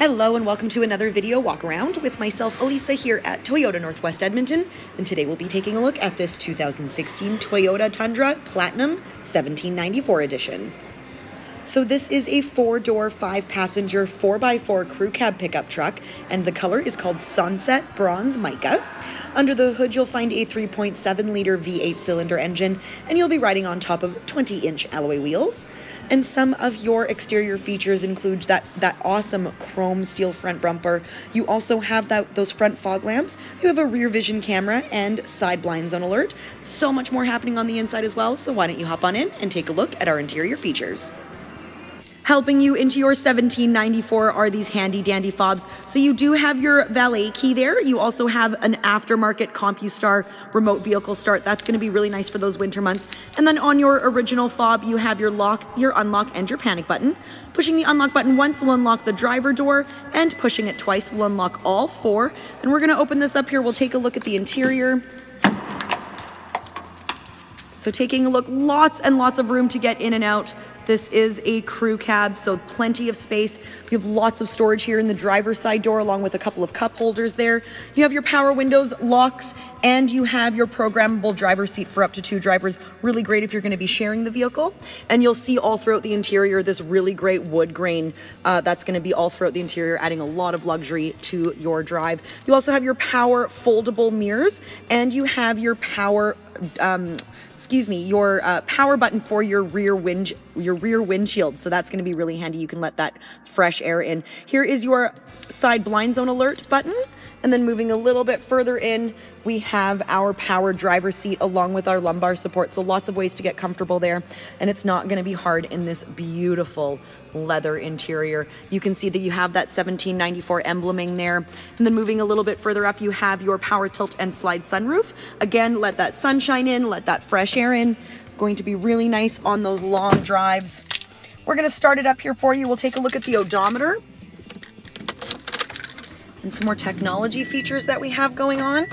Hello and welcome to another video walk around with myself, Elisa, here at Toyota Northwest Edmonton. And today we'll be taking a look at this 2016 Toyota Tundra Platinum 1794 edition. So this is a four-door, five-passenger, 4x4 crew cab pickup truck, and the color is called Sunset Bronze Mica. Under the hood, you'll find a 3.7-liter V8 cylinder engine, and you'll be riding on top of 20-inch alloy wheels. And some of your exterior features include that, that awesome chrome steel front bumper. You also have that those front fog lamps. You have a rear vision camera and side blind zone alert. So much more happening on the inside as well, so why don't you hop on in and take a look at our interior features. Helping you into your 1794 are these handy dandy fobs. So you do have your valet key there. You also have an aftermarket CompuStar remote vehicle start. That's gonna be really nice for those winter months. And then on your original fob, you have your lock, your unlock, and your panic button. Pushing the unlock button once will unlock the driver door, and pushing it twice will unlock all four. And we're gonna open this up here. We'll take a look at the interior. So taking a look, lots and lots of room to get in and out. This is a crew cab, so plenty of space. You have lots of storage here in the driver's side door, along with a couple of cup holders there. You have your power windows, locks, and you have your programmable driver seat for up to two drivers. Really great if you're gonna be sharing the vehicle. And you'll see all throughout the interior this really great wood grain uh, that's gonna be all throughout the interior, adding a lot of luxury to your drive. You also have your power foldable mirrors, and you have your power um, excuse me, your uh, power button for your rear wind, your rear windshield. So that's going to be really handy. You can let that fresh air in. Here is your side blind zone alert button. And then moving a little bit further in, we have our power driver seat along with our lumbar support. So lots of ways to get comfortable there. And it's not gonna be hard in this beautiful leather interior. You can see that you have that 1794 embleming there. And then moving a little bit further up, you have your power tilt and slide sunroof. Again, let that sunshine in, let that fresh air in. Going to be really nice on those long drives. We're gonna start it up here for you. We'll take a look at the odometer and some more technology features that we have going on.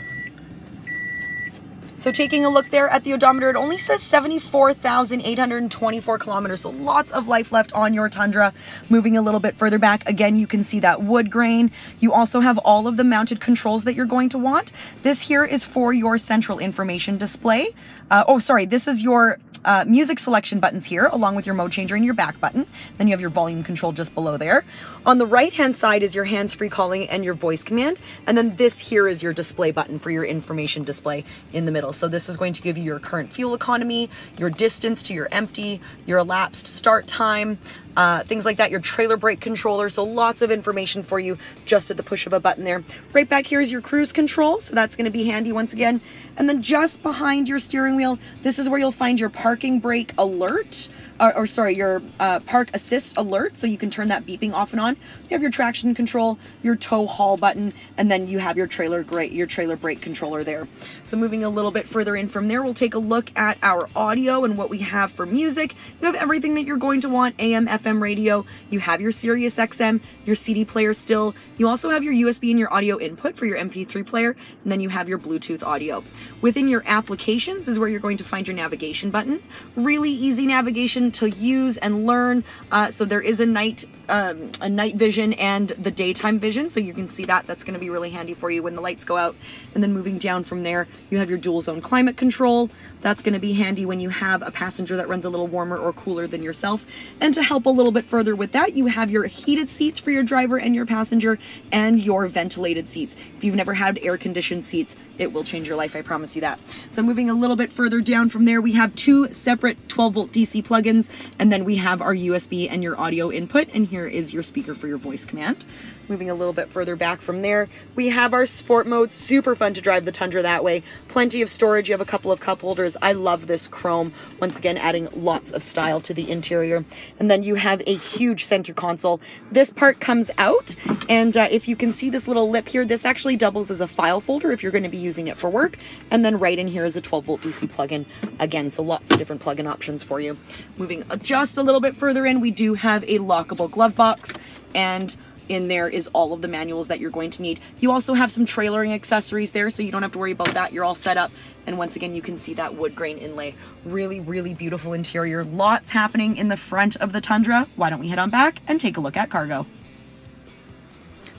So taking a look there at the odometer, it only says 74,824 kilometers. So lots of life left on your Tundra. Moving a little bit further back, again, you can see that wood grain. You also have all of the mounted controls that you're going to want. This here is for your central information display. Uh, oh, sorry, this is your uh, music selection buttons here, along with your mode changer and your back button. Then you have your volume control just below there. On the right-hand side is your hands-free calling and your voice command. And then this here is your display button for your information display in the middle. So this is going to give you your current fuel economy, your distance to your empty, your elapsed start time, uh, things like that, your trailer brake controller. So lots of information for you just at the push of a button there. Right back here is your cruise control. So that's going to be handy once again. And then just behind your steering wheel, this is where you'll find your parking brake alert or, or sorry, your uh, park assist alert, so you can turn that beeping off and on. You have your traction control, your tow haul button, and then you have your trailer great, your trailer brake controller there. So moving a little bit further in from there, we'll take a look at our audio and what we have for music. You have everything that you're going to want, AM, FM radio. You have your Sirius XM, your CD player still. You also have your USB and your audio input for your MP3 player, and then you have your Bluetooth audio. Within your applications is where you're going to find your navigation button. Really easy navigation to use and learn. Uh, so there is a night um, a night vision and the daytime vision. So you can see that. That's going to be really handy for you when the lights go out. And then moving down from there, you have your dual zone climate control. That's going to be handy when you have a passenger that runs a little warmer or cooler than yourself. And to help a little bit further with that, you have your heated seats for your driver and your passenger and your ventilated seats. If you've never had air conditioned seats, it will change your life. I promise you that. So moving a little bit further down from there, we have two separate 12 volt DC plugins and then we have our USB and your audio input. And here is your speaker for your voice command. Moving a little bit further back from there, we have our sport mode. Super fun to drive the Tundra that way. Plenty of storage. You have a couple of cup holders. I love this chrome. Once again, adding lots of style to the interior. And then you have a huge center console. This part comes out. And uh, if you can see this little lip here, this actually doubles as a file folder if you're going to be using it for work. And then right in here is a 12 volt DC plug-in. Again, so lots of different plug-in options for you. Moving just a little bit further in, we do have a lockable glove box. And in there is all of the manuals that you're going to need. You also have some trailering accessories there, so you don't have to worry about that. You're all set up. And once again, you can see that wood grain inlay. Really, really beautiful interior. Lots happening in the front of the Tundra. Why don't we head on back and take a look at cargo?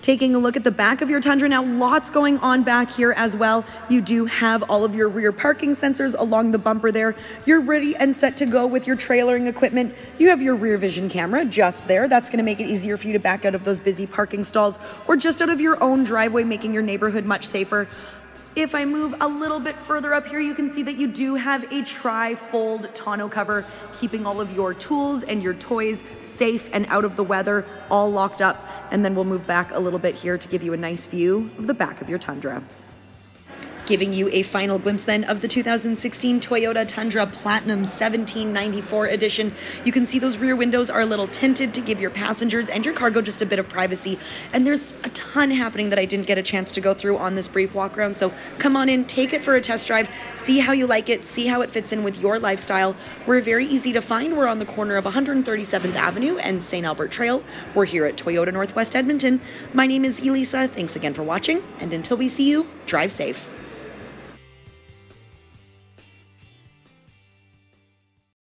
Taking a look at the back of your Tundra now, lots going on back here as well. You do have all of your rear parking sensors along the bumper there. You're ready and set to go with your trailering equipment. You have your rear vision camera just there. That's going to make it easier for you to back out of those busy parking stalls or just out of your own driveway, making your neighborhood much safer. If I move a little bit further up here, you can see that you do have a tri-fold tonneau cover, keeping all of your tools and your toys safe and out of the weather, all locked up. And then we'll move back a little bit here to give you a nice view of the back of your Tundra giving you a final glimpse then of the 2016 Toyota Tundra Platinum 1794 edition. You can see those rear windows are a little tinted to give your passengers and your cargo just a bit of privacy. And there's a ton happening that I didn't get a chance to go through on this brief walk around. So come on in, take it for a test drive, see how you like it, see how it fits in with your lifestyle. We're very easy to find. We're on the corner of 137th Avenue and St. Albert Trail. We're here at Toyota Northwest Edmonton. My name is Elisa. Thanks again for watching. And until we see you, drive safe.